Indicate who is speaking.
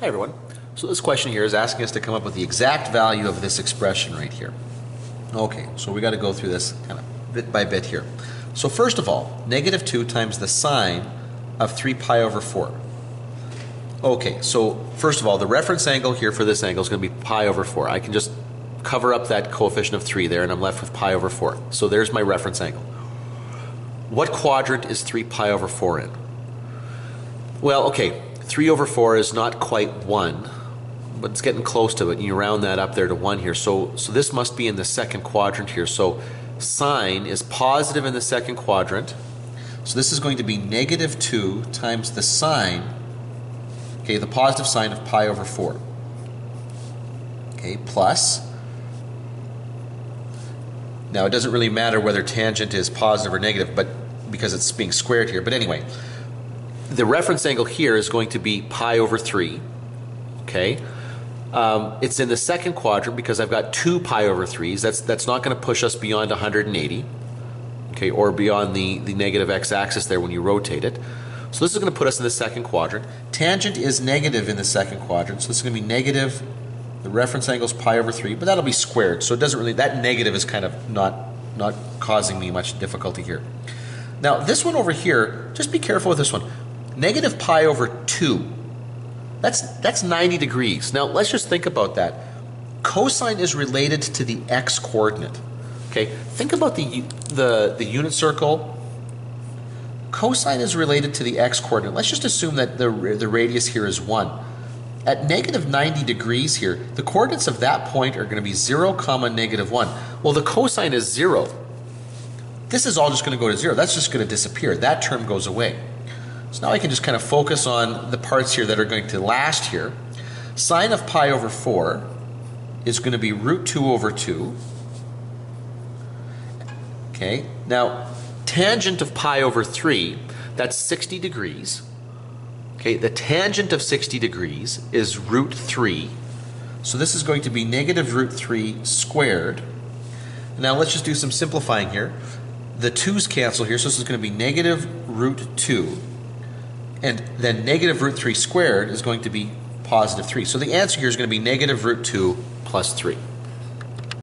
Speaker 1: Hi everyone. So this question here is asking us to come up with the exact value of this expression right here. Okay, so we got to go through this kind of bit by bit here. So first of all, negative 2 times the sine of 3 pi over 4. Okay, so first of all, the reference angle here for this angle is going to be pi over 4. I can just cover up that coefficient of 3 there and I'm left with pi over 4. So there's my reference angle. What quadrant is 3 pi over 4 in? Well, okay, 3 over 4 is not quite 1, but it's getting close to it, and you round that up there to 1 here. So, so this must be in the second quadrant here. So sine is positive in the second quadrant. So this is going to be negative 2 times the sine, okay, the positive sine of pi over 4. Okay, plus. Now it doesn't really matter whether tangent is positive or negative, but because it's being squared here. But anyway, the reference angle here is going to be pi over 3. Okay. Um, it's in the second quadrant because I've got two pi over 3s. That's, that's not going to push us beyond 180. Okay, or beyond the, the negative x-axis there when you rotate it. So this is going to put us in the second quadrant. Tangent is negative in the second quadrant, so this is going to be negative. The reference angle is pi over 3, but that'll be squared. So it doesn't really, that negative is kind of not, not causing me much difficulty here. Now this one over here, just be careful with this one negative pi over 2. That's, that's 90 degrees. Now, let's just think about that. Cosine is related to the x coordinate. Okay, think about the, the, the unit circle. Cosine is related to the x coordinate. Let's just assume that the, the radius here is 1. At negative 90 degrees here, the coordinates of that point are going to be 0, comma, negative 1. Well, the cosine is 0. This is all just going to go to 0. That's just going to disappear. That term goes away. So now I can just kind of focus on the parts here that are going to last here. Sine of pi over 4 is going to be root 2 over 2. Okay, now tangent of pi over 3, that's 60 degrees. Okay, the tangent of 60 degrees is root 3. So this is going to be negative root 3 squared. Now let's just do some simplifying here. The 2's cancel here, so this is going to be negative root 2 and then negative root 3 squared is going to be positive 3. So the answer here is going to be negative root 2 plus 3.